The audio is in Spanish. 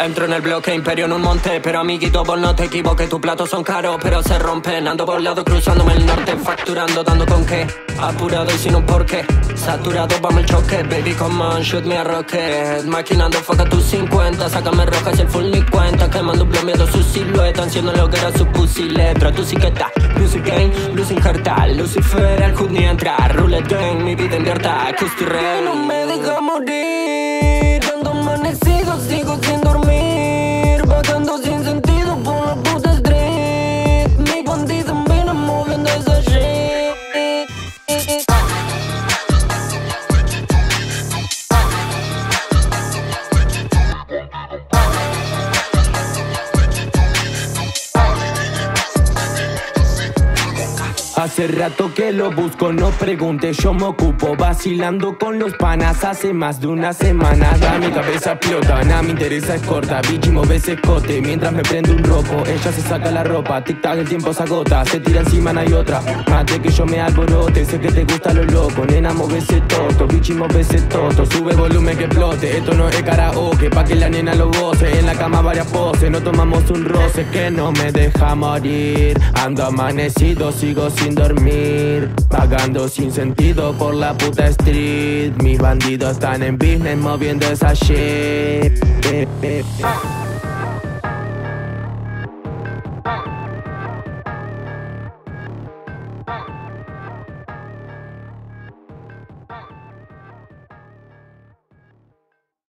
Entro en el bloque imperio en un monte Pero amiguito vos no te equivoques Tus platos son caros pero se rompen. Ando por lado cruzándome el norte Facturando dando con qué. Apurado y sin un porqué. Saturado vamos el choque Baby come on shoot me a rocket. Maquinando foca tus 50 Sácame rojas y el full ni cuenta. Quemando un plomeado su silueta Enciendo lo que era su pussy letra. Tu sí que está Music game Luz Lucifer el hood ni entrar Roulette game Mi vida estoy re No me Hace rato que lo busco, no pregunte, yo me ocupo Vacilando con los panas. Hace más de una semana Da mi cabeza explota, nada me interesa es corta. Bichi mueve ese escote, mientras me prende un ropo Ella se saca la ropa, tic tac el tiempo se agota. Se tira encima, no hay otra. De que yo me alborote, sé que te gusta lo loco. Nena mueve ese toto, bichi toto. Sube volumen que explote, esto no es karaoke Pa' que la nena lo goce, en la cama varias poses. No tomamos un roce que no me deja morir. Ando amanecido, sigo dormir Pagando sin sentido por la puta street Mis bandidos están en business moviendo esa shit.